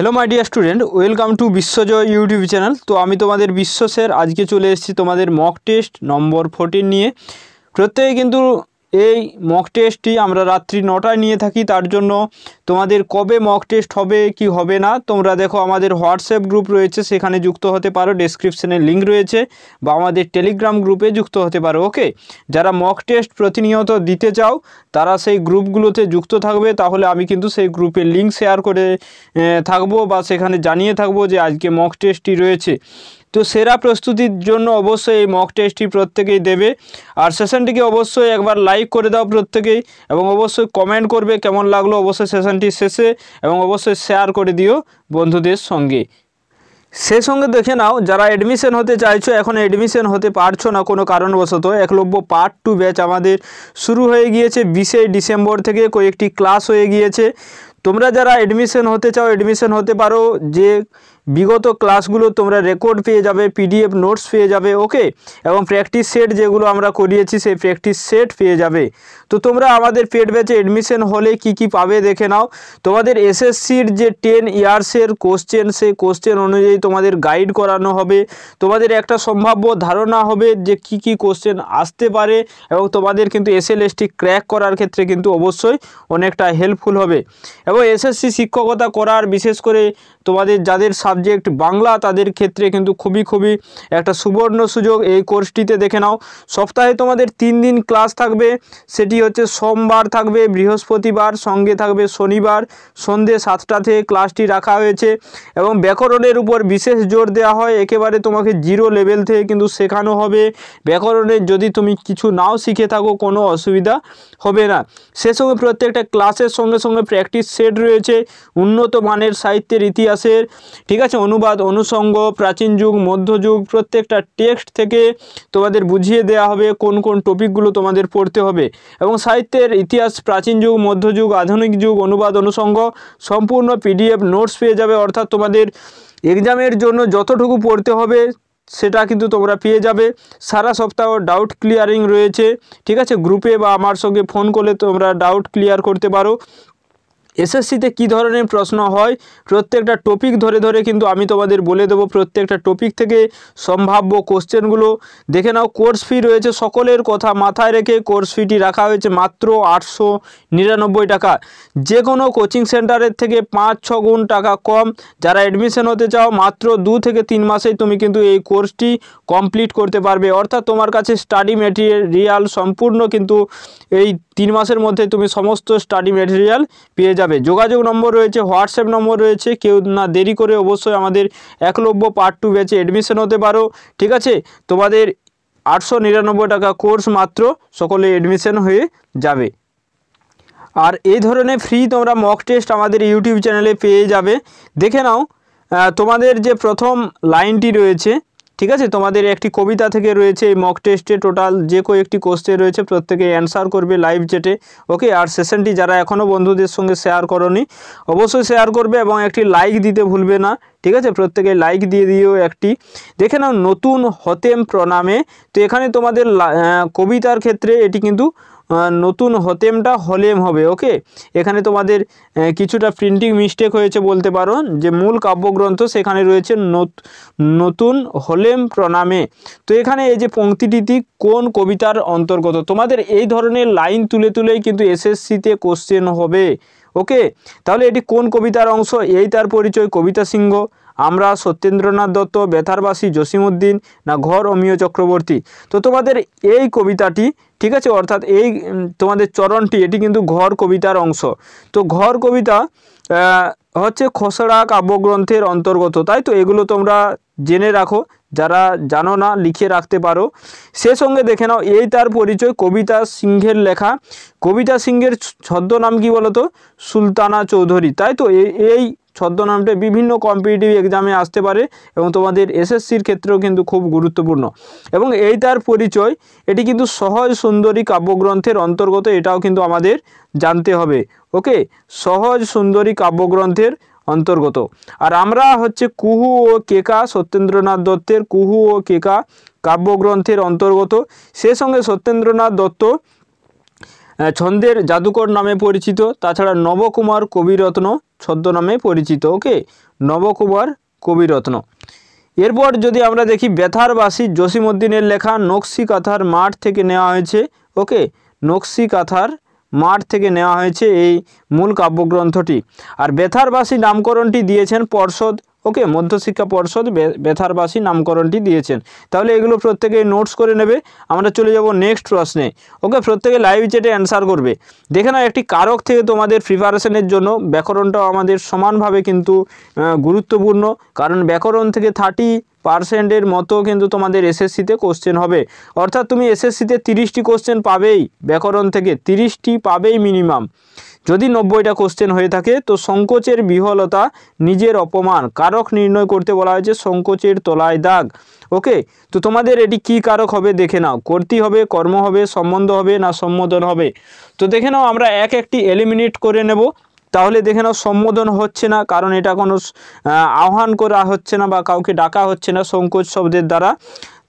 Hello my dear student welcome to Biswajoy YouTube channel তো আমি তোমাদের বিশ্ব স্যার আজকে চলে এসেছি তোমাদের মক টেস্ট নম্বর ফোরটিন নিয়ে। প্রত্যেকে কিন্তু এই মক টেস্টটি আমরা রাত্রি নটায় নিয়ে থাকি, তার জন্য তোমাদের কবে মক টেস্ট হবে, কি হবে না, তোমরা দেখো আমাদের হোয়াটসঅ্যাপ গ্রুপ রয়েছে, সেখানে যুক্ত হতে পারো ডেসক্রিপশনে লিঙ্ক রয়েছে বা আমাদের টেলিগ্রাম গ্রুপে যুক্ত হতে পারো ওকে যারা মক টেস্ট প্রতিনিয়ত দিতে চাও, তারা সেই গ্রুপগুলোতে যুক্ত থাকবে, তাহলে আমি কিন্তু সেই গ্রুপের লিঙ্ক শেয়ার করে থাকব বা সেখানে জানিয়ে থাকব যে আজকে মক টেস্টটি রয়েছে। তো সেরা প্রস্তুতির জন্য অবশ্যই এই মক টেস্টটি প্রত্যেকেই দেবে। আর সেশনটিকে অবশ্যই একবার লাইক করে দাও প্রত্যেকেই এবং অবশ্যই কমেন্ট করবে কেমন লাগল অবশ্যই সেশনটি শেষে এবং অবশ্যই শেয়ার করে দিও বন্ধুদের সঙ্গে। সে সঙ্গে দেখে নাও, যারা অ্যাডমিশন হতে চাইছো, এখন অ্যাডমিশন হতে পারছ না কোনো কারণবশত, একলব্য পার্ট টু ব্যাচ আমাদের শুরু হয়ে গিয়েছে বিশে ডিসেম্বর থেকে, কয়েকটি ক্লাস হয়ে গিয়েছে। তোমরা যারা অ্যাডমিশন হতে চাও অ্যাডমিশন হতে পারো, যে বিগত ক্লাসগুলো তোমরা রেকর্ড পেয়ে যাবে পিডিএফ নোটস পেয়ে যাবে ওকে এবং প্র্যাকটিস সেট যেগুলো আমরা করিয়েছি, সেই প্র্যাকটিস সেট পেয়ে যাবে। তো তোমরা আমাদের পেড ব্যাচে অ্যাডমিশন হলে কি কি পাবে দেখে নাও। তোমাদের এসএসসির যে টেন ইয়ার্সের কোশ্চেন সে কোশ্চেন অনুযায়ী তোমাদের গাইড করানো হবে। তোমাদের একটা সম্ভাব্য ধারণা হবে যে কি কি কোশ্চেন আসতে পারে এবং তোমাদের কিন্তু এসএলএসটি ক্র্যাক করার ক্ষেত্রে কিন্তু অবশ্যই অনেকটা হেল্পফুল হবে। এবং এসএসসি শিক্ষকতা করার বিশেষ করে তোমাদের যাদের সাবজেক্ট বাংলা, তাদের ক্ষেত্রে কিন্তু খুবই খুবই একটা সুবর্ণ সুযোগ এই কোর্সটিতে দেখে নাও। সপ্তাহে তোমাদের তিন দিন ক্লাস থাকবে। সেটি হচ্ছে সোমবার থাকবে, বৃহস্পতিবার, সঙ্গে থাকবে শনিবার, সন্ধে সাতটা থেকে ক্লাসটি রাখা হয়েছে এবং ব্যাকরণের উপর বিশেষ জোর দেওয়া হয়, একেবারে তোমাকে জিরো লেভেল থেকে কিন্তু শেখানো হবে। ব্যাকরণের যদি তুমি কিছু নাও শিখে থাকো, কোনো অসুবিধা হবে না। সে সঙ্গে প্রত্যেকটা ক্লাসের সঙ্গে সঙ্গে প্র্যাকটিস সেট রয়েছে, উন্নত মানের সাহিত্যের ইতিহাসের। ঠিক আছে? অনুবাদ অনুষঙ্গ প্রাচীন যুগ মধ্যযুগ প্রত্যেকটা টেক্সট থেকে তোমাদের বুঝিয়ে দেওয়া হবে, কোন কোন টপিকগুলো তোমাদের পড়তে হবে। এবং সাহিত্যের ইতিহাস, প্রাচীন যুগ মধ্যযুগ আধুনিক যুগ, অনুবাদ অনুষঙ্গ সম্পূর্ণ পিডিএফ নোটস পেয়ে যাবে। অর্থাৎ তোমাদের এক্সামের জন্য যতটুকু পড়তে হবে সেটা কিন্তু তোমরা পেয়ে যাবে। সারা সপ্তাহ ডাউট ক্লিয়ারিং রয়েছে। ঠিক আছে? গ্রুপে বা আমার সঙ্গে ফোন করলে তোমরা ডাউট ক্লিয়ার করতে পারো। এসএসসিতে কী ধরনের প্রশ্ন হয়? প্রত্যেকটা টপিক ধরে ধরে কিন্তু আমি তোমাদের বলে দেবো। প্রত্যেকটা টপিক থেকে সম্ভাব্য কোশ্চেনগুলো দেখে নাও। কোর্স ফি রয়েছে সকলের কথা মাথায় রেখে কোর্স ফিটি রাখা হয়েছে মাত্র আটশো নিরানব্বই টাকা। যে কোনো কোচিং সেন্টারের থেকে পাঁচ ছ গুণ টাকা কম। যারা অ্যাডমিশন হতে চাও, মাত্র দু থেকে তিন মাসেই তুমি কিন্তু এই কোর্সটি কমপ্লিট করতে পারবে। অর্থাৎ তোমার কাছে স্টাডি মেটেরিয়াল সম্পূর্ণ কিন্তু এই তিন মাসের মধ্যে তুমি সমস্ত স্টাডি মেটেরিয়াল পেয়ে যাবে। যোগাযোগ নম্বর রয়েছে হোয়াটসঅ্যাপ নম্বর রয়েছে, কেউ না দেরি করে অবশ্যই আমাদের একলব্য পার্ট টু ব্যাচে অ্যাডমিশন হতে পারো, ঠিক আছে? তোমাদের আটশো নিরানব্বই টাকা কোর্স মাত্র সকলে অ্যাডমিশন হয়ে যাবে। আর এই ধরনের ফ্রি তোমরা মক টেস্ট আমাদের ইউটিউব চ্যানেলে পেয়ে যাবে। দেখে নাও তোমাদের যে প্রথম লাইনটি রয়েছে ঠিক আছে? তোমাদের একটি কবিতা থেকে রয়েছে এই মক টেস্টে টোটাল যে কয়েকটি কোশ্চেন রয়েছে, প্রত্যেকে অ্যান্সার করবে লাইভ জেটে ওকে আর সেশনটি যারা এখনও বন্ধুদের সঙ্গে শেয়ার করনি, অবশ্যই শেয়ার করবে এবং একটি লাইক দিতে ভুলবে না। ঠিক আছে? প্রত্যেকে লাইক দিয়ে দিও একটি। দেখে নাও, নতুন হতেম প্রণামে। তো এখানে তোমাদের কবিতার ক্ষেত্রে এটি কিন্তু নতুন হতেমটা হলেম হবে ওকে এখানে তোমাদের কিছুটা প্রিন্টিং মিস্টেক হয়েছে বলতে পারো, যে মূল কাব্যগ্রন্থ সেখানে রয়েছে নত- নতুন হলেম প্রণামে। তো এখানে এই যে পংক্তিটি কোন কবিতার অন্তর্গত? তোমাদের এই ধরনের লাইন তুলে তুলেই কিন্তু এসএসসিতে কোশ্চেন হবে ওকে তাহলে এটি কোন কবিতার অংশ? এই তার পরিচয়, কবিতা সিংহ। আমরা সত্যেন্দ্রনাথ দত্ত, বেতারবাসী, জসিমউদ্দিন, না ঘর অমিয় চক্রবর্তী। তো তোমাদের এই কবিতাটি, ঠিক আছে, অর্থাৎ এই তোমাদের চরণটি, এটি কিন্তু ঘর কবিতার অংশ। তো ঘর কবিতা হচ্ছে খসড়া কাব্যগ্রন্থের অন্তর্গত। তাই তো? এগুলো তোমরা জেনে রাখো, যারা জানো না, লিখে রাখতে পারো। সে সঙ্গে দেখে নাও, এই তার পরিচয় কবিতা সিংহের লেখা। কবিতা সিংহের ছদ্মনাম কি বলতো? সুলতানা চৌধুরী। তাই তো? এই ছদ্মনামটা বিভিন্ন কম্পিটিটিভ এক্সামে আসতে পারে এবং তোমাদের এসএসসির ক্ষেত্রেও কিন্তু খুব গুরুত্বপূর্ণ। এবং এই তার পরিচয়, এটি কিন্তু সহজ সুন্দরী কাব্যগ্রন্থের অন্তর্গত, এটাও কিন্তু আমাদের জানতে হবে। ওকে সহজ সুন্দরী কাব্যগ্রন্থের অন্তর্গত। আর আমরা হচ্ছে কুহু ও কেকা সত্যেন্দ্রনাথ দত্তের কুহু ও কেকা কাব্যগ্রন্থের অন্তর্গত। সে সঙ্গে সত্যেন্দ্রনাথ দত্ত ছন্দের জাদুকর নামে পরিচিত। তাছাড়া নবকুমার কবিরত্ন ছদ্ম নামে পরিচিত, ওকে? নবকুমার কবিরত্ন। এরপর যদি আমরা দেখি বেথারবাসী জসিমউদ্দিনের লেখা নকশি কাথার মাঠ থেকে নেওয়া হয়েছে, ওকে? নকশি কাথার মাঠ থেকে নেওয়া হয়েছে এই মূল কাব্যগ্রন্থটি। আর বেথারবাসী নামকরণটি দিয়েছেন পর্ষদ। ওকে, মধ্যশিক্ষা পর্ষদ বেথারবাসী নামকরণটি দিয়েছেন। তাহলে এগুলো প্রত্যেকে নোটস করে নেবে। আমরা চলে যাব নেক্সট প্রশ্নে। ওকে, প্রত্যেকে লাইভ চ্যাটে অ্যান্সার করবে। দেখে নাও, একটি কারক থেকে তোমাদের প্রিপারেশনের জন্য ব্যাকরণটাও আমাদের সমানভাবে কিন্তু গুরুত্বপূর্ণ। কারণ ব্যাকরণ থেকে থার্টি পার্সেন্টের মতো কিন্তু তোমাদের এসএসসিতে কোশ্চেন হবে। অর্থাৎ তুমি এসএসসিতে তিরিশটি কোশ্চেন পাবেই, ব্যাকরণ থেকে তিরিশটি পাবেই মিনিমাম যদি নব্বইটা কোশ্চেন হয়ে থাকে, তো সংকোচের বিহলতা নিজের অপমান, কারক নির্ণয় করতে বলা হয়েছে সংকোচের তলায় দাগ। ওকে তো তোমাদের এটি কি কারক হবে দেখে নাও। কর্তৃ হবে, কর্ম হবে, সম্বন্ধ হবে না সম্বোধন হবে। তো দেখে নাও, আমরা এক একটি এলিমিনেট করে নেব। তাহলে দেখে নাও, সম্বোধন হচ্ছে না, কারণ এটা কোনো আহ্বান করা হচ্ছে না বা কাউকে ডাকা হচ্ছে না সংকোচ শব্দের দ্বারা।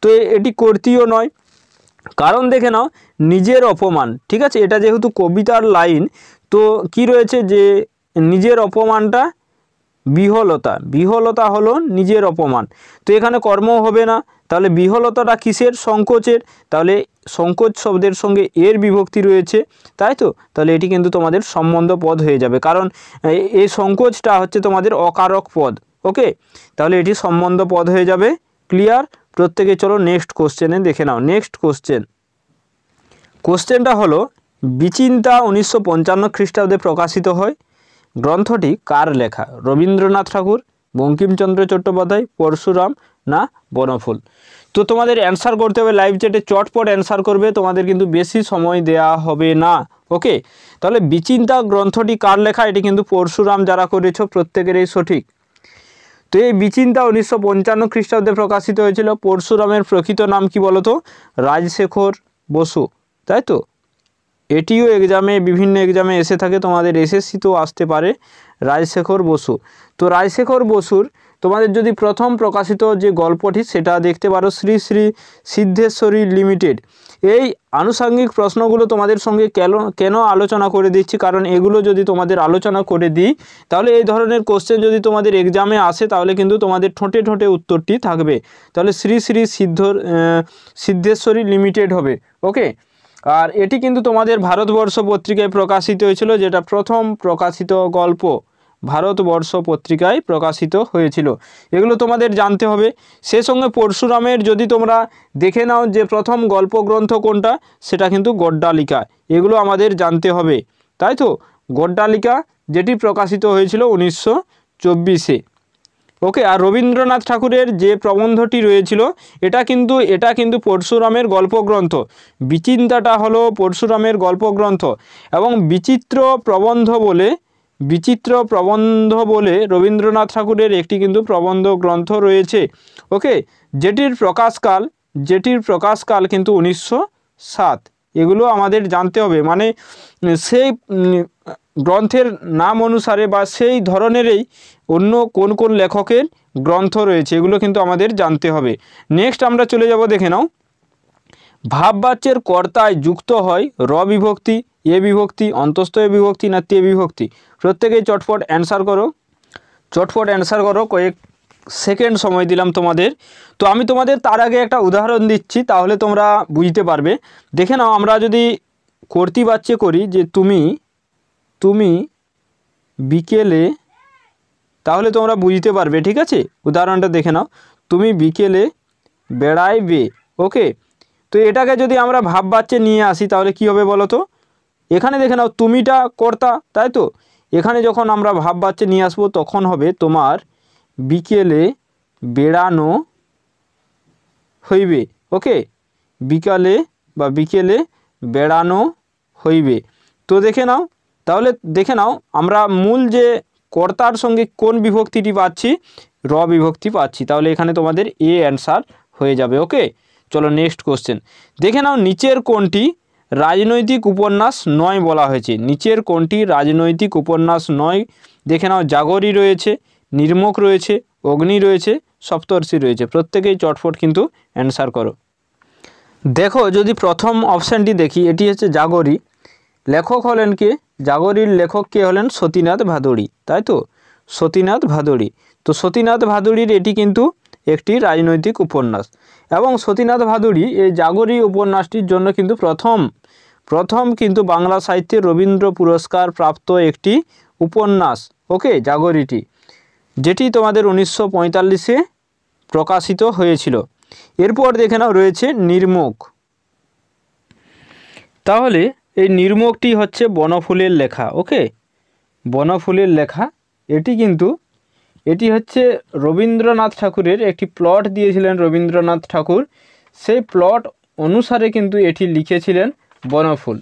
তো এটি কর্তৃও নয়। কারণ দেখে নাও, নিজের অপমান, ঠিক আছে? এটা যেহেতু কবিতার লাইন, তো কি রয়েছে যে নিজের অপমানটা বিহলতা বিহলতা হলো নিজের অপমান। তো এখানে কর্ম হবে না, তাহলে বিহলতাটা কিসের? সংকোচের। তাহলে সংকোচ শব্দের সঙ্গে এর বিভক্তি রয়েছে, তাই তো? তাহলে এটি কিন্তু তোমাদের সম্বন্ধ পদ হয়ে যাবে। কারণ এই সংকোচটা হচ্ছে তোমাদের অকারক পদ ওকে তাহলে এটি সম্বন্ধ পদ হয়ে যাবে। ক্লিয়ার প্রত্যেকে চলো নেক্সট কোশ্চেনে দেখে নাও। নেক্সট কোশ্চেন কোশ্চেনটা হলো, বিচিন্তা উনিশশো পঞ্চান্ন খ্রিস্টাব্দে প্রকাশিত হয়। গ্রন্থটি কার লেখা? রবীন্দ্রনাথ ঠাকুর, বঙ্কিমচন্দ্র চট্টোপাধ্যায়, পরশুরাম না বনফুল? তো তোমাদের অ্যান্সার করতে হবে লাইভ চ্যাটে চটপট অ্যান্সার করবে, তোমাদের কিন্তু বেশি সময় দেয়া হবে না ওকে তাহলে বিচিন্তা গ্রন্থটি কার লেখা? এটি কিন্তু পরশুরাম যারা করেছ, প্রত্যেকেরই সঠিক। তো এই বিচিন্তা উনিশশো পঞ্চান্ন খ্রিস্টাব্দে প্রকাশিত হয়েছিল। পরশুরামের প্রকৃত নাম কি বলতো রাজশেখর বসু, তাই তো? এটিও এক্সামে বিভিন্ন এক্সামে এসে থাকে, তোমাদের এসএসসিতেও আসতে পারে, রাজশেখর বসু। তো রাজশেখর বসুর তোমাদের যদি প্রথম প্রকাশিত যে গল্পটি, সেটা দেখতে পারো শ্রী শ্রী সিদ্ধেশ্বরী লিমিটেড। এই আনুষঙ্গিক প্রশ্নগুলো তোমাদের সঙ্গে কেন কেন আলোচনা করে দিচ্ছি? কারণ এগুলো যদি তোমাদের আলোচনা করে দিই, তাহলে এই ধরনের কোশ্চেন যদি তোমাদের এক্সামে আসে, তাহলে কিন্তু তোমাদের ঠোঁটে ঠোঁটে উত্তরটি থাকবে। তাহলে শ্রী শ্রী সিদ্ধ সিদ্ধেশ্বরী লিমিটেড হবে। ওকে আর এটি কিন্তু তোমাদের ভারতবর্ষ পত্রিকায় প্রকাশিত হয়েছিল, যেটা প্রথম প্রকাশিত গল্প। ভারতবর্ষ পত্রিকায় প্রকাশিত হয়েছিল। এগুলো তোমাদের জানতে হবে। সে সঙ্গে পরশুরামের যদি তোমরা দেখে নাও যে প্রথম গল্প গ্রন্থ কোনটা, সেটা কিন্তু গড্ডালিকা। এগুলো আমাদের জানতে হবে। তাই তো? গড্ডালিকা, যেটি প্রকাশিত হয়েছিল উনিশশো চব্বিশে। ওকে, আর রবীন্দ্রনাথ ঠাকুরের যে প্রবন্ধটি রয়েছিল, এটা কিন্তু এটা কিন্তু পরশুরামের গল্পগ্রন্থ। বিচিন্তাটা হলো পরশুরামের গল্পগ্রন্থ। এবং বিচিত্র প্রবন্ধ বলে বিচিত্র প্রবন্ধ বলে রবীন্দ্রনাথ ঠাকুরের একটি কিন্তু প্রবন্ধ গ্রন্থ রয়েছে। ওকে? যেটির প্রকাশকাল যেটির প্রকাশকাল কিন্তু উনিশশো সাত। এগুলো আমাদের জানতে হবে। মানে সেই গ্রন্থের নাম অনুসারে বা সেই ধরনেরই অন্য কোন কোন লেখকের গ্রন্থ রয়েছে, এগুলো কিন্তু আমাদের জানতে হবে। নেক্সট আমরা চলে যাব, দেখে নাও। ভাববাচ্যের কর্তায় যুক্ত হয় র বিভক্তি এ বিভক্তি, অন্তস্থ এ বিভক্তি না তে বিভক্তি। প্রত্যেকেই চটপট অ্যান্সার করো। চটপট অ্যান্সার করো, কয়েক সেকেন্ড সময় দিলাম তোমাদের। তো আমি তোমাদের তার আগে একটা উদাহরণ দিচ্ছি, তাহলে তোমরা বুঝতে পারবে। দেখে নাও, আমরা যদি কর্তৃবাচ্যে করি যে তুমি তুমি বিকেলে, তাহলে তোমরা বুঝতে পারবে, ঠিক আছে? উদাহরণটা দেখে নাও। তুমি বিকেলে বেড়াইবে ওকে তো এটাকে যদি আমরা ভাব বাচ্চে নিয়ে আসি, তাহলে কি হবে বলো তো এখানে দেখে নাও, তুমিটা কর্তা, তাই তো? এখানে যখন আমরা ভাব বাচ্চে নিয়ে আসব, তখন হবে তোমার বিকেলে বেড়ানো হইবে, ওকে? বিকালে বা বিকেলে বেড়ানো হইবে। তো দেখে নাও, তাহলে দেখে নাও, আমরা মূল যে কর্তার সঙ্গে কোন বিভক্তিটি পাচ্ছি, র বিভক্তি পাচ্ছি। তাহলে এখানে তোমাদের এ অ্যান্সার হয়ে যাবে, ওকে? চলো নেক্সট কোশ্চেন। দেখে নাও, নিচের কোনটি রাজনৈতিক উপন্যাস নয় বলা হয়েছে। নিচের কোনটি রাজনৈতিক উপন্যাস নয়। দেখে নাও, জাগরি রয়েছে নির্মুখ রয়েছে, অগ্নি রয়েছে, সপ্তর্ষি রয়েছে। প্রত্যেকেই চটফট কিন্তু অ্যান্সার করো। দেখো, যদি প্রথম অপশানটি দেখি, এটি হচ্ছে জাগরি। লেখক হলেন কে? জাগরির লেখক কে হলেন? সতীনাথ ভাদুড়ি। তাই তো? সতীনাথ ভাদুড়ি। তো সতীনাথ ভাদুড়ির এটি কিন্তু একটি রাজনৈতিক উপন্যাস। এবং সতীনাথ ভাদুড়ি এই জাগরী উপন্যাসটির জন্য কিন্তু প্রথম প্রথম কিন্তু বাংলা সাহিত্যের রবীন্দ্র পুরস্কার প্রাপ্ত একটি উপন্যাস, ওকে, জাগরীটি, যেটি তোমাদের উনিশশো পঁয়তাল্লিশে প্রকাশিত হয়েছিল। এরপর দেখে নাও রয়েছে নির্মুখ। তাহলে এই নির্মুখটি হচ্ছে বনফুলের লেখা, ওকে? বনফুলের লেখা, এটি কিন্তু, এটি হচ্ছে রবীন্দ্রনাথ ঠাকুরের একটি প্লট দিয়েছিলেন রবীন্দ্রনাথ ঠাকুর। সেই প্লট অনুসারে কিন্তু এটি লিখেছিলেন বনফুল।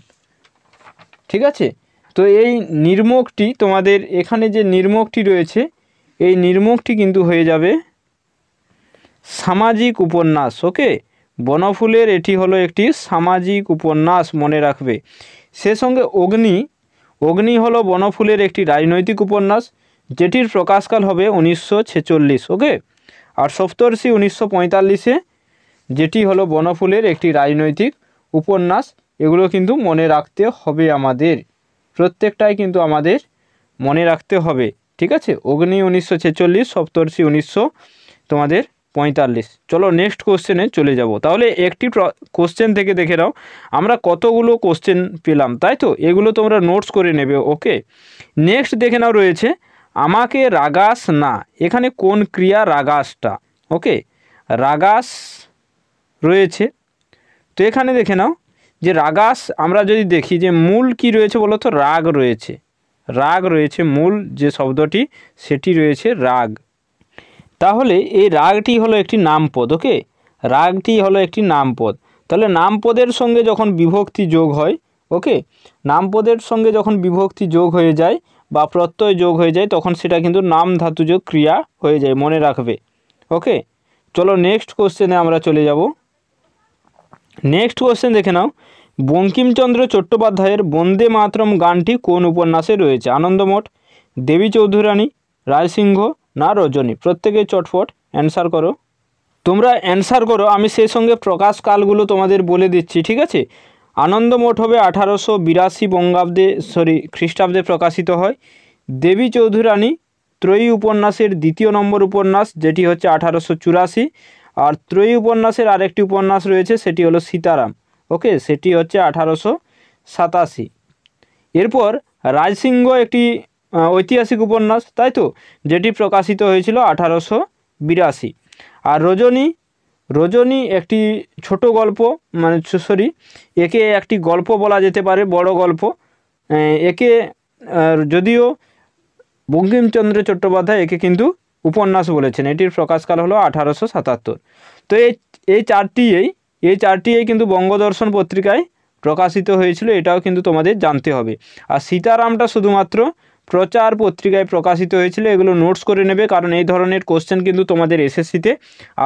ঠিক আছে? তো এই নির্মুখটি তোমাদের এখানে যে নির্মুখটি রয়েছে, এই নির্মুখটি কিন্তু হয়ে যাবে সামাজিক উপন্যাস, ওকে? বনফুলের এটি হলো একটি সামাজিক উপন্যাস মনে রাখবে। সে সঙ্গে অগ্নি অগ্নি হলো বনফুলের একটি রাজনৈতিক উপন্যাস, যেটির প্রকাশকাল হবে উনিশশো ছেচল্লিশ, ওকে? আর সপ্তর্ষি উনিশশো পঁয়তাল্লিশে, যেটি হলো বনফুলের একটি রাজনৈতিক উপন্যাস। এগুলো কিন্তু মনে রাখতে হবে আমাদের। প্রত্যেকটাই কিন্তু আমাদের মনে রাখতে হবে, ঠিক আছে? অগ্নি উনিশশো ছেচল্লিশ, সপ্তর্ষি উনিশশো, তোমাদের পঁয়তাল্লিশ। চলো নেক্সট কোশ্চেনে চলে যাব। তাহলে একটি কোশ্চেন থেকে দেখে নাও, আমরা কতগুলো কোশ্চেন পেলাম, তাই তো? এগুলো তোমরা নোটস করে নেবে ওকে নেক্সট দেখে নাও রয়েছে, আমাকে রাগাস না। এখানে কোন ক্রিয়া রাগাসটা ওকে রাগাস রয়েছে। তো এখানে দেখে নাও যে রাগাস, আমরা যদি দেখি যে মূল কি রয়েছে বলো তো রাগ রয়েছে। রাগ রয়েছে মূল যে শব্দটি, সেটি রয়েছে রাগ। তাহলে এই রাগটি হলো একটি নামপদ, ওকে? রাগটি হলো একটি নামপদ। তাহলে নামপদের সঙ্গে যখন বিভক্তি যোগ হয়, ওকে? নামপদের সঙ্গে যখন বিভক্তি যোগ হয়ে যায় বা প্রত্যয় যোগ হয়ে যায়, তখন সেটা কিন্তু নাম ধাতুযোগ ক্রিয়া হয়ে যায়, মনে রাখবে। ওকে? চলো নেক্সট কোশ্চেনে আমরা চলে যাব। নেক্সট কোশ্চেন দেখে নাও। বঙ্কিমচন্দ্র চট্টোপাধ্যায়ের বন্দে মাতরম গানটি কোন উপন্যাসে রয়েছে? আনন্দমঠ, দেবী চৌধুরানী, রায়সিংহ না রজনী? প্রত্যেকে চটফট অ্যান্সার করো। তোমরা অ্যান্সার করো, আমি সেই সঙ্গে প্রকাশকালগুলো তোমাদের বলে দিচ্ছি, ঠিক আছে? আনন্দমঠ হবে আঠারোশো বিরাশি বঙ্গাব্দে সরি খ্রিস্টাব্দে প্রকাশিত হয়। দেবী চৌধুরানী ত্রয়ী উপন্যাসের দ্বিতীয় নম্বর উপন্যাস, যেটি হচ্ছে আঠারোশো চুরাশি। আর ত্রয়ী উপন্যাসের আরেকটি উপন্যাস রয়েছে, সেটি হলো সীতারাম। ওকে, সেটি হচ্ছে আঠারোশো সাতাশি। এরপর রাজসিংহ একটি ঐতিহাসিক উপন্যাস, তাই তো? যেটি প্রকাশিত হয়েছিল আঠারোশো বিরাশি। আর রজনী রজনী একটি ছোট গল্প মানে সরি, একে একটি গল্প বলা যেতে পারে, বড় গল্প। একে যদিও বঙ্কিমচন্দ্র চট্টোপাধ্যায় একে কিন্তু উপন্যাস বলেছেন। এটির প্রকাশকাল হলো আঠারোশো সাতাত্তর। তো এই এই চারটিই এই চারটিই কিন্তু বঙ্গদর্শন পত্রিকায় প্রকাশিত হয়েছিল, এটাও কিন্তু তোমাদের জানতে হবে। আর সীতারামটা শুধুমাত্র প্রচার পত্রিকায় প্রকাশিত হয়েছিল, এগুলো নোটস করে নেবে, কারণ এই ধরনের কোশ্চেন কিন্তু তোমাদের এসএসসিতে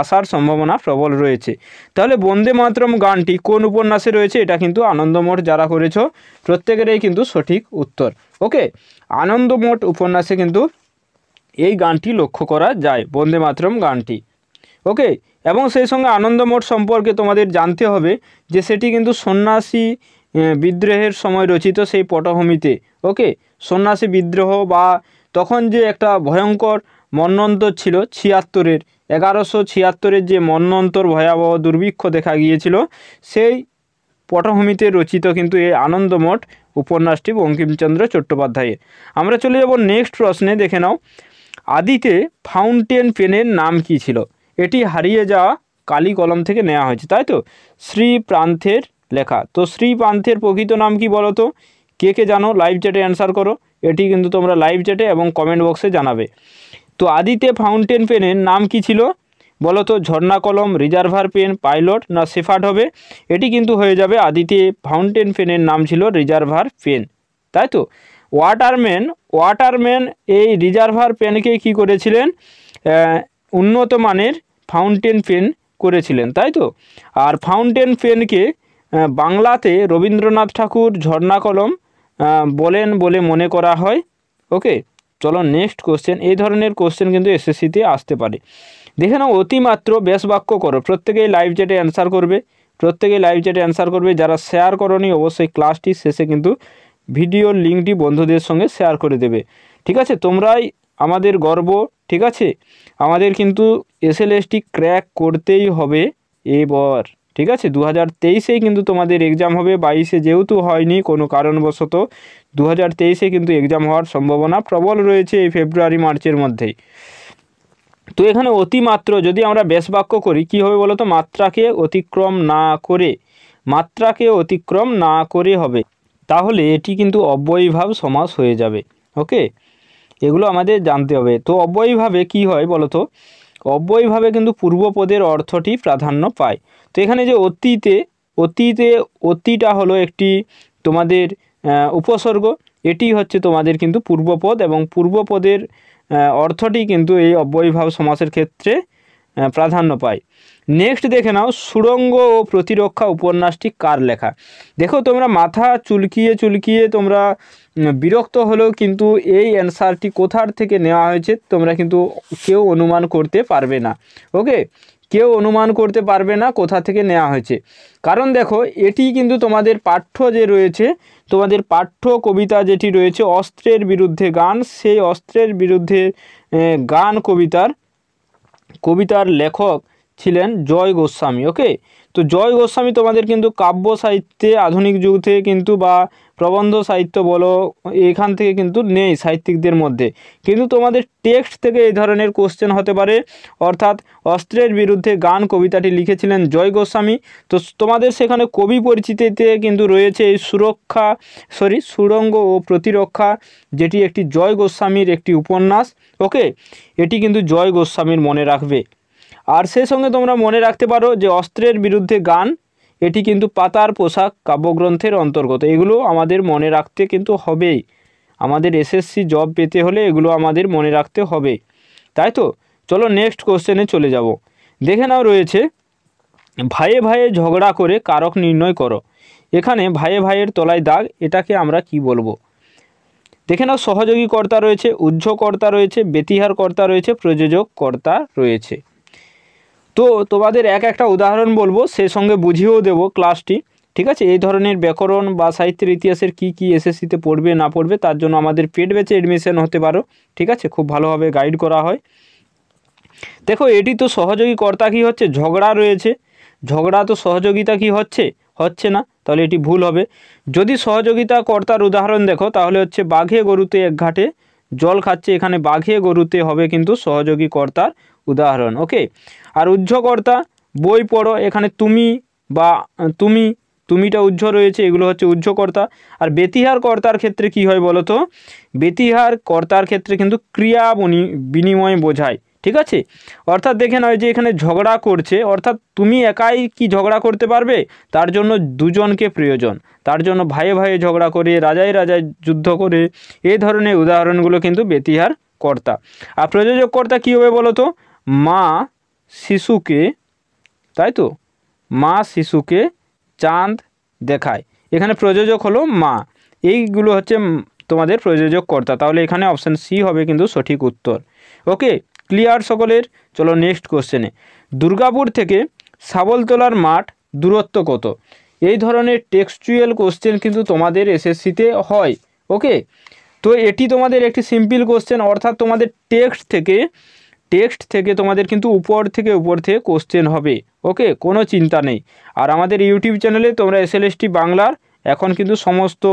আসার সম্ভাবনা প্রবল রয়েছে। তাহলে বন্দে মাতরম গানটি কোন উপন্যাসে রয়েছে, এটা কিন্তু আনন্দমঠ যারা করেছ, প্রত্যেকেরই কিন্তু সঠিক উত্তর। ওকে আনন্দমঠ উপন্যাসে কিন্তু এই গানটি লক্ষ্য করা যায়। বন্দে মাতরম গানটি। ওকে এবং সেই সঙ্গে আনন্দমঠ সম্পর্কে তোমাদের জানতে হবে যে সেটি কিন্তু সন্ন্যাসী বিদ্রোহের সময় রচিত সেই পটভূমিতে। ওকে সন্ন্যাসী বিদ্রোহ বা তখন যে একটা ভয়ঙ্কর মন্নন্তর ছিল, ছিয়াত্তরের, এগারোশো ছিয়াত্তরের যে মন্নন্তর ভয়াবহ দুর্ভিক্ষ দেখা গিয়েছিল, সেই পটভূমিতে রচিত কিন্তু এই আনন্দমঠ উপন্যাসটি বঙ্কিমচন্দ্র চট্টোপাধ্যায়ের। আমরা চলে যাব নেক্সট প্রশ্নে, দেখে নাও। আদিতে ফাউন্টেন পেনের নাম কি ছিল? এটি হারিয়ে যাওয়া কালি কলম থেকে নেওয়া হয়েছে, তাই তো? শ্রী প্রান্থের লেখা। তো শ্রী প্রান্থের প্রকৃত নাম কি বলো তো? কে কে জানো? লাইভ চ্যাটে অ্যান্সার করো। এটি কিন্তু তোমরা লাইভ চ্যাটে এবং কমেন্ট বক্সে জানাবে। তো আদিতে ফাউন্টেন পেনের নাম কি ছিল? বলো তো, ঝর্ণা কলম, রিজার্ভার পেন, পাইলট না সেফার্ট হবে? এটি কিন্তু হয়ে যাবে আদিতে ফাউন্টেন পেনের নাম ছিল রিজার্ভার পেন, তাই তো? ওয়াটারম্যান ওয়াটারম্যান এই রিজার্ভার পেনকে কি করেছিলেন? উন্নত মানের ফাউন্টেন পেন করেছিলেন, তাই তো? আর ফাউন্টেন পেনকে বাংলাতে রবীন্দ্রনাথ ঠাকুর ঝর্ণা কলম বলেন বলে মনে করা হয়। ওকে, চলো নেক্সট কোশ্চেন এই ধরনের কোশ্চেন কিন্তু এসএসসিতে আসতে পারে। দেখে নাও, অতিমাত্র বেশ বাক্য করো। প্রত্যেকেই লাইভ চ্যাটে অ্যান্সার করবে। প্রত্যেকেই লাইভ চ্যাটে অ্যান্সার করবে। যারা শেয়ার করনি, অবশ্যই ক্লাসটি শেষে কিন্তু ভিডিওর লিঙ্কটি বন্ধুদের সঙ্গে শেয়ার করে দেবে। ঠিক আছে? তোমরাই আমাদের গর্ব, ঠিক আছে? আমাদের কিন্তু এসএলএসটি ক্র্যাক করতেই হবে এবার। ঠিক আছে? দু হাজার তেইশেই কিন্তু তোমাদের এক্সাম হবে, বাইশে যেহেতু হয়নি, কোনো কারণবশত দু হাজার তেইশে কিন্তু এক্সাম হওয়ার সম্ভাবনা প্রবল রয়েছে এই ফেব্রুয়ারি, মার্চের মধ্যেই। তো এখানে অতিমাত্র যদি আমরা বেশ বাক্য করি, কী হবে বলো তো মাত্রাকে অতিক্রম না করে, মাত্রাকে অতিক্রম না করে হবে। তাহলে এটি কিন্তু অব্যয়ীভাব সমাস হয়ে যাবে, ওকে? এগুলো আমাদের জানতে হবে। তো অব্যয়ীভাবে কি হয় বলো তো? অব্যয়ীভাবে কিন্তু পূর্বপদের অর্থটি প্রাধান্য পায়। তো এখানে যে অতীতে অতীতে অতিটা হলো একটি তোমাদের উপসর্গ। এটি হচ্ছে তোমাদের কিন্তু পূর্বপদ এবং পূর্বপদের অর্থটি কিন্তু এই অব্যয়ীভাব সমাসের ক্ষেত্রে প্রাধান্য পায়। নেক্সট দেখে নাও, সুড়ঙ্গ ও প্রতিরক্ষা উপন্যাসটি কার লেখা? দেখো, তোমরা মাথা চুলকিয়ে চুলকিয়ে তোমরা বিরক্ত হলেও কিন্তু এই অ্যান্সারটি কোথার থেকে নেওয়া হয়েছে, তোমরা কিন্তু কেউ অনুমান করতে পারবে না। ওকে কেউ অনুমান করতে পারবে না কোথা থেকে নেওয়া হয়েছে। কারণ দেখো, এটি কিন্তু তোমাদের পাঠ্য যে রয়েছে, তোমাদের পাঠ্য কবিতা যেটি রয়েছে, অস্ত্রের বিরুদ্ধে গান, সেই অস্ত্রের বিরুদ্ধে গান কবিতার কবিতার লেখক ছিলেন জয় গোস্বামী ওকে তো জয় গোস্বামী তোমাদের কিন্তু কাব্য সাহিত্যে আধুনিক যুগ থেকে কিন্তু বা প্রবন্ধ সাহিত্য বলো, এখান থেকে কিন্তু নেই সাহিত্যিকদের মধ্যে। কিন্তু তোমাদের টেক্সট থেকে এই ধরনের কোশ্চেন হতে পারে। অর্থাৎ অস্ত্রের বিরুদ্ধে গান কবিতাটি লিখেছিলেন জয় গোস্বামী। তো তোমাদের সেখানে কবি পরিচিতিতে কিন্তু রয়েছে এই সুরক্ষা সরি সুরঙ্গ ও প্রতিরক্ষা, যেটি একটি জয় গোস্বামীর একটি উপন্যাস ওকে এটি কিন্তু জয় গোস্বামীর মনে রাখবে। আর সেই সঙ্গে তোমরা মনে রাখতে পারো যে অস্ত্রের বিরুদ্ধে গান, এটি কিন্তু পাতার পোশাক কাব্যগ্রন্থের অন্তর্গত। এগুলো আমাদের মনে রাখতে কিন্তু হবেই। আমাদের এসএসসি জব পেতে হলে এগুলো আমাদের মনে রাখতে হবে। তাই তো? চলো নেক্সট কোশ্চেনে চলে যাব। দেখে নাও রয়েছে, ভাইয়ে ভাইয়ে ঝগড়া করে কারক নির্ণয় করো। এখানে ভাইয়ে ভাইয়ের তলায় দাগ, এটাকে আমরা কি বলব? দেখে নাও, সহযোগী কর্তা রয়েছে উজ্জ্ব কর্তা রয়েছে, বেতিহার কর্তা রয়েছে, প্রযোজক কর্তা রয়েছে। তো তোমাদের এক একটা উদাহরণ বলব সে সঙ্গে বুঝিয়েও দেব ক্লাসটি ঠিক আছে? এই ধরনের ব্যাকরণ বা সাহিত্যের ইতিহাসের কি কি এসএসসিতে পড়বে, না পড়বে, তার জন্য আমাদের পেট বেচে এডমিশন হতে পারো। ঠিক আছে? খুব ভালোভাবে গাইড করা হয়। দেখো, এটি তো সহযোগী কর্তা কি হচ্ছে? ঝগড়া রয়েছে। ঝগড়া তো সহযোগিতা কি হচ্ছে? হচ্ছে না। তাহলে এটি ভুল হবে। যদি সহযোগিতা কর্তার উদাহরণ দেখো, তাহলে হচ্ছে বাঘে গরুতে এক ঘাটে জল খাচ্ছে। এখানে বাঘে গরুতে হবে কিন্তু সহযোগী কর্তার উদাহরণ ওকে আর উজ্জ্বকর্তা, বই পড়ো, এখানে তুমি বা তুমি, তুমিটা উজ্জ্ব রয়েছে, এগুলো হচ্ছে উজ্জ্বকর্তা। আর বেতিহার কর্তার ক্ষেত্রে কি হয় বলো তো? বেতিহার কর্তার ক্ষেত্রে কিন্তু ক্রিয়া বনি, বিনিময় বোঝায়, ঠিক আছে? অর্থাৎ দেখে নয় যে এখানে ঝগড়া করছে, অর্থাৎ তুমি একাই কি ঝগড়া করতে পারবে? তার জন্য দুজনকে প্রয়োজন। তার জন্য ভাইয়ে ভাইয়ে ঝগড়া করে, রাজায় রাজায় যুদ্ধ করে এই ধরনের উদাহরণগুলো কিন্তু বেতিহার কর্তা। আর প্রযোজক কর্তা কী হবে বলো তো? মা শিশুকে, তাই তো? মা শিশুকে চাঁদ দেখায়। এখানে প্রযোজক হলো মা। এইগুলো হচ্ছে তোমাদের প্রযোজক কর্তা। তাহলে এখানে অপশান সি হবে কিন্তু সঠিক উত্তর। ওকে ক্লিয়ার সকলের? চলো নেক্সট কোশ্চেনে দুর্গাপুর থেকে সাবলতলার মাঠ দূরত্ব কত? এই ধরনের টেক্সচুয়াল কোশ্চেন কিন্তু তোমাদের এসএসসিতে হয়। ওকে, তো এটি তোমাদের একটি সিম্পল কোশ্চেন অর্থাৎ তোমাদের টেক্সট থেকে টেক্সট থেকে তোমাদের কিন্তু উপর থেকে উপর থেকে কোশ্চেন হবে ওকে কোনো চিন্তা নেই। আর আমাদের ইউটিউব চ্যানেলে তোমরা এসএলএসটি বাংলার এখন কিন্তু সমস্ত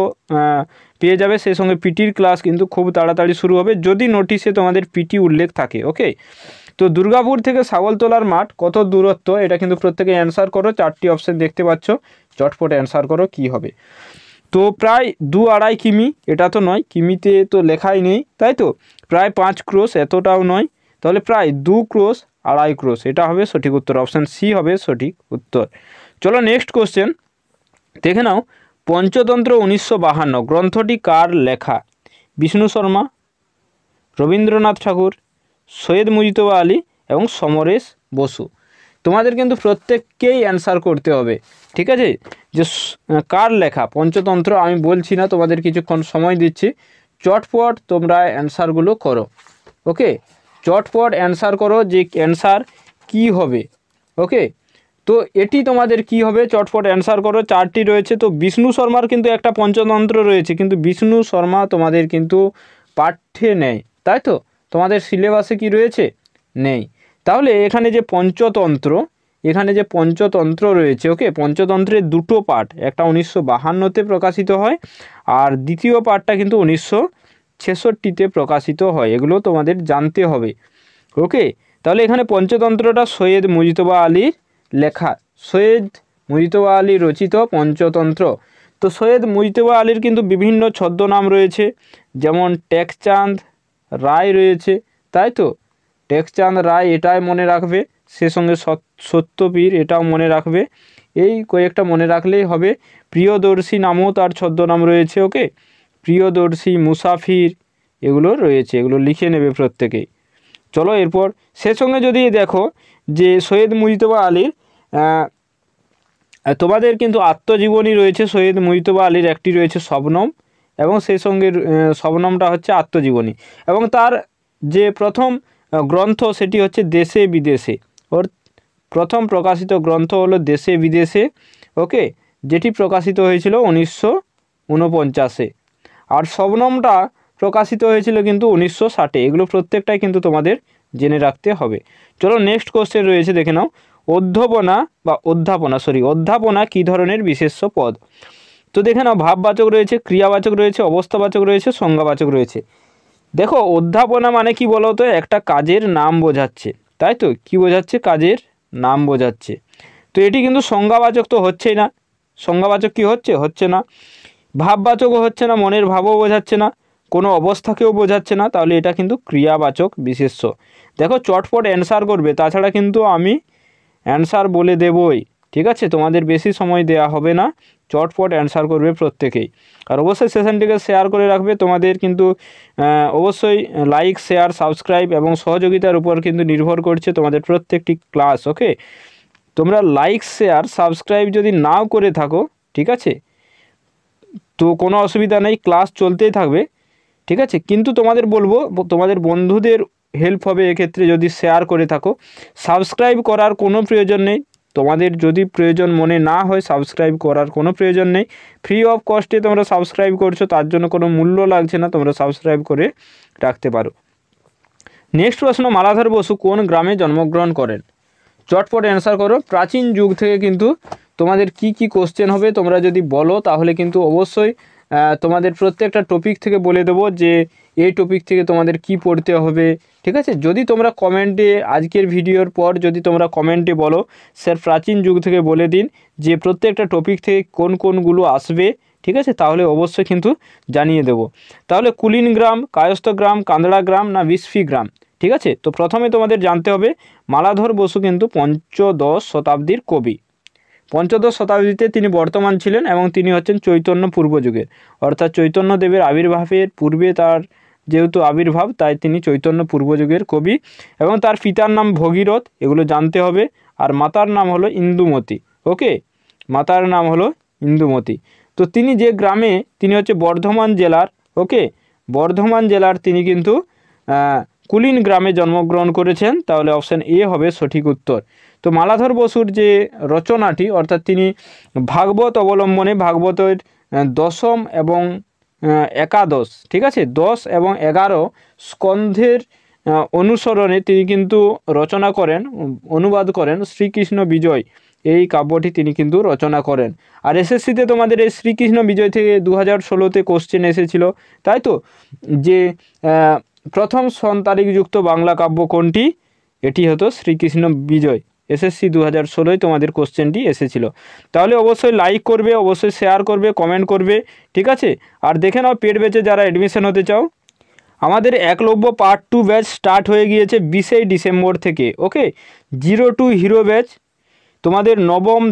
পেয়ে যাবে। সেই সঙ্গে পিটির ক্লাস কিন্তু খুব তাড়াতাড়ি শুরু হবে, যদি নোটিশে তোমাদের পিটি উল্লেখ থাকে ওকে তো দুর্গাপুর থেকে সাবলতলার মাঠ, কত দূরত্ব? এটা কিন্তু প্রত্যেকে অ্যান্সার করো, চারটি অপশান দেখতে পাচ্ছ। চটপট অ্যান্সার করো কি হবে। তো প্রায় দু আড়াই কিমি, এটা তো নয়, কিমিতে তো লেখাই নেই, তাই তো? প্রায় পাঁচ ক্রোশ, এতটাও নয়। তাহলে প্রায় দু ক্রোশ, আড়াই ক্রোশ, এটা হবে সঠিক উত্তর। অপশান সি হবে সঠিক উত্তর। চলো নেক্সট কোশ্চেন দেখে নাও, পঞ্চতন্ত্র উনিশশো বাহান্ন, গ্রন্থটি কার লেখা? বিষ্ণু শর্মা, রবীন্দ্রনাথ ঠাকুর, সৈয়দ মুজিতবা আলী এবং সমরেশ বসু। তোমাদের কিন্তু প্রত্যেককেই অ্যান্সার করতে হবে, ঠিক আছে? যে কার লেখা? পঞ্চতন্ত্র, আমি বলছি না, তোমাদের কিছুক্ষণ সময় দিচ্ছি। চটপট তোমরা অ্যান্সারগুলো করো ওকে চটপট অ্যান্সার করো যে অ্যান্সার কি হবে ওকে তো এটি তোমাদের কি হবে? চটপট অ্যান্সার করো, চারটি রয়েছে। তো বিষ্ণু শর্মার কিন্তু একটা পঞ্চতন্ত্র রয়েছে, কিন্তু বিষ্ণু শর্মা তোমাদের কিন্তু পাঠ্যে নেই, তাই তো? তোমাদের সিলেবাসে কি রয়েছে? নেই। তাহলে এখানে যে পঞ্চতন্ত্র, এখানে যে পঞ্চতন্ত্র রয়েছে ওকে পঞ্চতন্ত্রের দুটো পার্ট একটা উনিশশো বাহান্নতে প্রকাশিত হয়, আর দ্বিতীয় পার্টটা কিন্তু উনিশশো ছেষট্টিতে প্রকাশিত হয়। এগুলো তোমাদের জানতে হবে। ওকে তাহলে এখানে পঞ্চতন্ত্রটা সৈয়দ মুজিতবা আলীর লেখা। সৈয়দ মুজিতবা আলী রচিত পঞ্চতন্ত্র। তো সৈয়দ মুজিতবা আলীর কিন্তু বিভিন্ন ছদ্মনাম রয়েছে। যেমন টেকচাঁদ রায় রয়েছে, তাই তো? টেকচাঁদ রায় এটাই মনে রাখবে, সে সঙ্গে সত্যপীর এটাও মনে রাখবে। এই কয়েকটা মনে রাখলেই হবে। প্রিয়দর্শী নামও তার ছদ্মনাম রয়েছে ওকে প্রিয়দর্শী, মুসাফির এগুলো রয়েছে, এগুলো লিখে নেবে প্রত্যেকেই। চলো এরপর সে সঙ্গে যদি দেখো যে সৈয়দ মুজিতবা আলীর তোমাদের কিন্তু আত্মজীবনী রয়েছে, সৈয়দ মুজিতবা আলীর একটি রয়েছে শবনম এবং সেই সঙ্গে শবনমটা হচ্ছে আত্মজীবনী এবং তার যে প্রথম গ্রন্থ সেটি হচ্ছে দেশে বিদেশে। ওর প্রথম প্রকাশিত গ্রন্থ হলো দেশে বিদেশে, ওকে? যেটি প্রকাশিত হয়েছিল উনিশশো উনপঞ্চাশে। আর শবনমটা প্রকাশিত হয়েছিল কিন্তু উনিশশো ষাটে। এগুলো প্রত্যেকটাই কিন্তু তোমাদের জেনে রাখতে হবে। চলো নেক্সট কোশ্চেন রয়েছে, দেখে নাও। অধ্যাপনা বা অধ্যাপনা সরি অধ্যাপনা কী ধরনের বিশেষ্য পদ? তো দেখে নাও, ভাববাচক রয়েছে, ক্রিয়াবাচক রয়েছে, অবস্থাবাচক রয়েছে, সংজ্ঞাবাচক রয়েছে। দেখো, অধ্যাপনা মানে কি বলো তো? একটা কাজের নাম বোঝাচ্ছে। তাই তো? কি বোঝাচ্ছে? কাজের নাম বোঝাচ্ছে। তো এটি কিন্তু সংজ্ঞাবাচক তো হচ্ছেই না। সংজ্ঞাবাচক কি হচ্ছে? হচ্ছে না। ভাববাচকও হচ্ছে না, মনের ভাবও বোঝাচ্ছে না, কোনো অবস্থাকেও বোঝাচ্ছে না, তাহলে এটা কিন্তু ক্রিয়াবাচক বিশেষ্য। দেখো চটপট অ্যান্সার করবে, তাছাড়া কিন্তু আমি অ্যান্সার বলে দেবই, ঠিক আছে? তোমাদের বেশি সময় দেয়া হবে না, চটপট অ্যান্সার করবে প্রত্যেকেই। আর অবশ্যই সেশনটিকে শেয়ার করে রাখবে, তোমাদের কিন্তু অবশ্যই লাইক শেয়ার সাবস্ক্রাইব এবং সহযোগিতার উপর কিন্তু নির্ভর করছে তোমাদের প্রত্যেকটি ক্লাস ওকে তোমরা লাইক শেয়ার সাবস্ক্রাইব যদি নাও করে থাকো, ঠিক আছে? তো কোনো অসুবিধা নেই ক্লাস চলতেই থাকবে, ঠিক আছে? কিন্তু তোমাদের বলব, তোমাদের বন্ধুদের হেল্প হবে এক্ষেত্রে যদি শেয়ার করে থাকো। সাবস্ক্রাইব করার কোনো প্রয়োজন নেই। তোমাদের যদি প্রয়োজন মনে না হয় সাবস্ক্রাইব করার কোনো প্রয়োজন নেই। ফ্রি অফ কস্টে তোমরা সাবস্ক্রাইব করছ, তার জন্য কোনো মূল্য লাগছে না, তোমরা সাবস্ক্রাইব করে রাখতে পারো। নেক্সট প্রশ্ন, মালাধর বসু কোন গ্রামে জন্মগ্রহণ করেন? চটপট অ্যান্সার করো। প্রাচীন যুগ থেকে কিন্তু তোমাদের কি কি কোশ্চেন হবে তোমরা যদি বলো, তাহলে কিন্তু অবশ্যই তোমাদের প্রত্যেকটা টপিক থেকে বলে দেবো যে, এই টপিক থেকে তোমাদের কি পড়তে হবে, ঠিক আছে? যদি তোমরা কমেন্টে আজকের ভিডিওর পর যদি তোমরা কমেন্টে বলো স্যার প্রাচীন যুগ থেকে বলে দিন যে, প্রত্যেকটা টপিক থেকে কোন, কোনগুলো আসবে, ঠিক আছে? তাহলে অবশ্যই কিন্তু জানিয়ে দেব। তাহলে কুলিন গ্রাম, কায়স্থ গ্রাম কান্দড়া গ্রাম না বিসফি গ্রাম, ঠিক আছে? তো প্রথমে তোমাদের জানতে হবে, মালাধর বসু কিন্তু পঞ্চদশ শতাব্দীর কবি। পঞ্চদশ শতাব্দীতে তিনি বর্তমান ছিলেন এবং তিনি হচ্ছেন চৈতন্য পূর্বযুগের। অর্থাৎ চৈতন্য দেবের আবির্ভাবের পূর্বে তার যেহেতু আবির্ভাব, তাই তিনি চৈতন্য পূর্বযুগের কবি এবং তার পিতার নাম ভগীরথ, এগুলো জানতে হবে। আর মাতার নাম হলো ইন্দুমতি, ওকে? মাতার নাম হলো ইন্দুমতি। তো তিনি যে গ্রামে, তিনি হচ্ছে বর্ধমান জেলার, ওকে? বর্ধমান জেলার তিনি কিন্তু কুলিন গ্রামে জন্মগ্রহণ করেছেন। তাহলে অপশান এ হবে সঠিক উত্তর। তো মালাধর বসুর যে রচনাটি, অর্থাৎ তিনি ভাগবত অবলম্বনে ভাগবতের দশম এবং একাদশ, ঠিক আছে? দশ এবং এগারো স্কন্ধের অনুসরণে তিনি কিন্তু রচনা করেন, অনুবাদ করেন শ্রীকৃষ্ণ বিজয়। এই কাব্যটি তিনি কিন্তু রচনা করেন। আর এসএসসিতে তোমাদের এই শ্রীকৃষ্ণ বিজয় থেকে দু হাজার ষোলোতে কোশ্চেন এসেছিল, তাই তো? যে প্রথম সন তারিখযুক্ত বাংলা কাব্য কোনটি? এটি হতো শ্রীকৃষ্ণ বিজয়। এসএসসি দু হাজার ষোলোয় তোমাদের কোশ্চেনটি এসেছিল। তাহলে অবশ্যই লাইক করবে, অবশ্যই শেয়ার করবে কমেন্ট করবে, ঠিক আছে? আর দেখে নাও পেড ব্যাচে যারা অ্যাডমিশন হতে চাও। আমাদের Eklavya part two batch start হয়ে গিয়েছে বিশেই ডিসেম্বর থেকে okay zero to hero batch তোমাদের নবম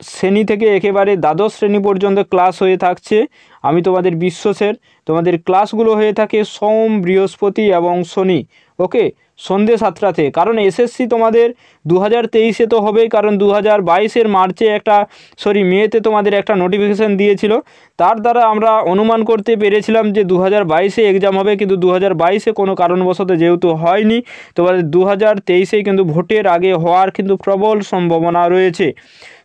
শ্রেণি থেকে একেবারে দ্বাদশ শ্রেণি পর্যন্ত ক্লাস হয়ে থাকছে। আমি তোমাদের বিশ্বসের তোমাদের ক্লাসগুলো হয়ে থাকে সোম, বৃহস্পতি এবং শনি ওকে সন্ধে সাতটাতে কারণ এসএসসি তোমাদের দু হাজার তেইশে তো হবেই, কারণ দু হাজার বাইশের মার্চে একটা সরি মেতে তোমাদের একটা নোটিফিকেশান দিয়েছিল। তার দ্বারা আমরা অনুমান করতে পেরেছিলাম যে দু হাজার বাইশে এক্সাম হবে, কিন্তু দু হাজার বাইশে কোনো কারণবশত যেহেতু হয়নি, তোমাদের দু হাজার তেইশেই কিন্তু ভোটের আগে হওয়ার কিন্তু প্রবল সম্ভাবনা রয়েছে।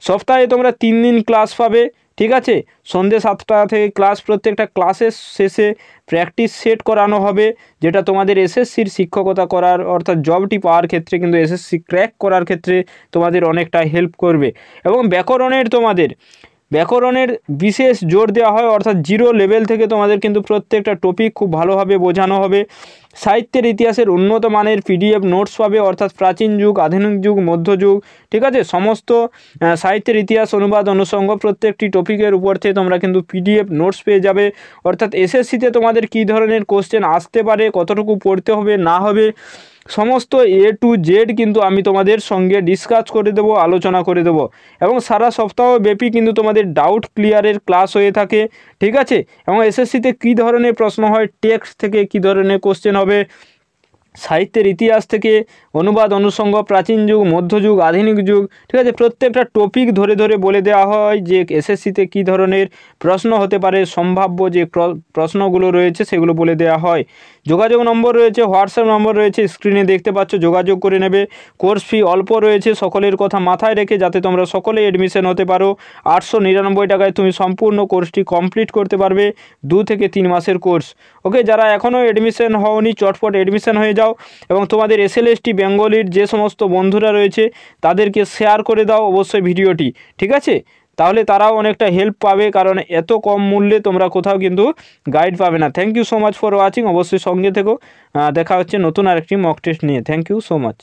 সপ্তাহে তোমরা তিন দিন ক্লাস পাবে ঠিক আছে? সন্ধ্যে সাতটা থেকে ক্লাস, প্রত্যেকটা ক্লাসের শেষে প্র্যাকটিস সেট করানো হবে, যেটা তোমাদের এসএসসির শিক্ষকতা করার, অর্থাৎ জবটি পাওয়ার ক্ষেত্রে কিন্তু এসএসসি ক্র্যাক করার ক্ষেত্রে তোমাদের অনেকটা হেল্প করবে। এবং ব্যাকরণের তোমাদের ব্যাকরণের বিশেষ জোর দেওয়া হয়, অর্থাৎ জিরো লেভেল থেকে তোমাদের কিন্তু প্রত্যেকটা টপিক খুব ভালোভাবে বোঝানো হবে। সাহিত্যের ইতিহাসের উন্নত মানের পিডিএফ নোটস পাবে, অর্থাৎ প্রাচীন যুগ, আধুনিক যুগ মধ্যযুগ ঠিক আছে? সমস্ত সাহিত্যের ইতিহাস অনুবাদ অনুষঙ্গ প্রত্যেকটি টপিকের উপর থেকে তোমরা কিন্তু পিডিএফ নোটস পেয়ে যাবে। অর্থাৎ এসএসসিতে তোমাদের কী ধরনের কোশ্চেন আসতে পারে, কতটুকু পড়তে হবে, না হবে সমস্ত এ টু জেড কিন্তু আমি তোমাদের সঙ্গে ডিসকাস করে দেবো, আলোচনা করে দেবো। এবং সারা সপ্তাহ ব্যাপী কিন্তু তোমাদের ডাউট ক্লিয়ারের ক্লাস হয়ে থাকে, ঠিক আছে? এবং এসএসসিতে কী ধরনের প্রশ্ন হয় টেক্সট থেকে কী ধরনের কোশ্চেন হবে, সাহিত্যের ইতিহাস থেকে অনুবাদ অনুষঙ্গ প্রাচীন যুগ মধ্যযুগ আধুনিক যুগ, ঠিক আছে? প্রত্যেকটা টপিক ধরে ধরে বলে দেওয়া হয় যে এসএসসিতে কী ধরনের প্রশ্ন হতে পারে, সম্ভাব্য যে প্রশ্নগুলো রয়েছে সেগুলো বলে দেওয়া হয়। যোগাযোগ নম্বর রয়েছে হোয়াটসঅ্যাপ নম্বর রয়েছে স্ক্রিনে দেখতে পাচ্ছ, যোগাযোগ করে নেবে। কোর্স ফি অল্প রয়েছে, সকলের কথা মাথায় রেখে যাতে তোমরা সকলে এডমিশন হতে পারো। আটশো নিরানব্বই টাকায় তুমি সম্পূর্ণ কোর্সটি কমপ্লিট করতে পারবে, দু থেকে তিন মাসের কোর্স ওকে যারা এখনও এডমিশন হওনি, চটপট এডমিশন হয়ে যাও এবং তোমাদের এস এসএলএসটি বেঙ্গলির যে সমস্ত বন্ধুরা রয়েছে, তাদেরকে শেয়ার করে দাও অবশ্যই ভিডিওটি ঠিক আছে? তাহলে তারাও অনেকটা হেল্প পাবে, কারণ এত কম মূল্যে তোমরা কোথাও কিন্তু গাইড পাবে না। Thank you so much for watching অবশ্যই সঙ্গে থেকো। দেখা হচ্ছে নতুন আরেকটি মক টেস্ট নিয়ে। Thank you so much